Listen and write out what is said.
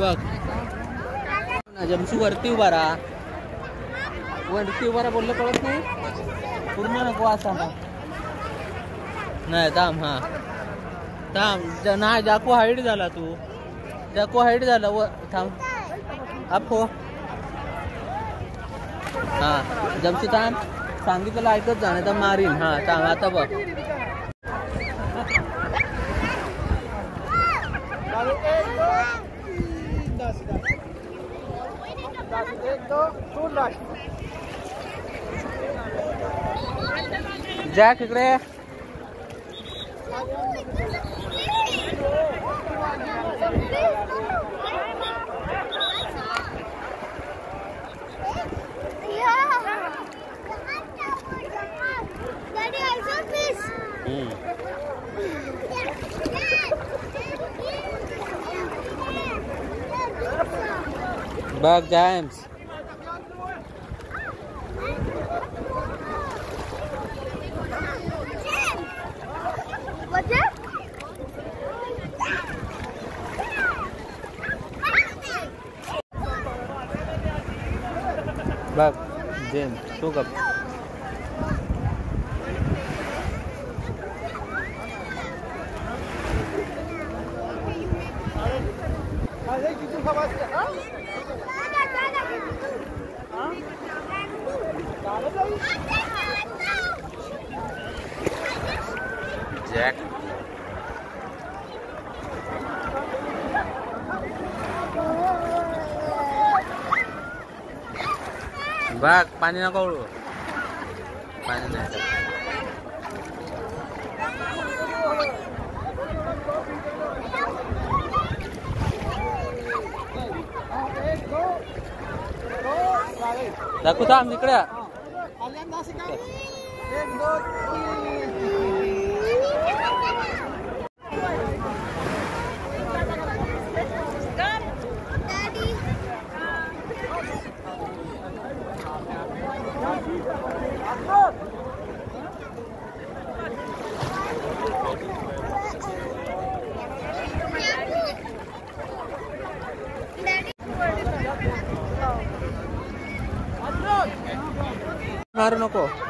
बघ. जमसू वरती उभा राहा. वरती उभा राहा बोललं कळत नाही? पूर्ण नको असा नाही थांब हा. थांब नाही जाको हाईट झाला तू. जाको हाईट झाला व थांब. अप हो हा जमशी थांब. सांगितलं ऐकत जा नाही तर मारीन. हा थांब आता बघ. जॅक इकडे Bug James. Bug James, shook up. I think you come out Bak, panen aku lu. Panen ya. Takut am nikra. Kalian masih kan? Meron ako.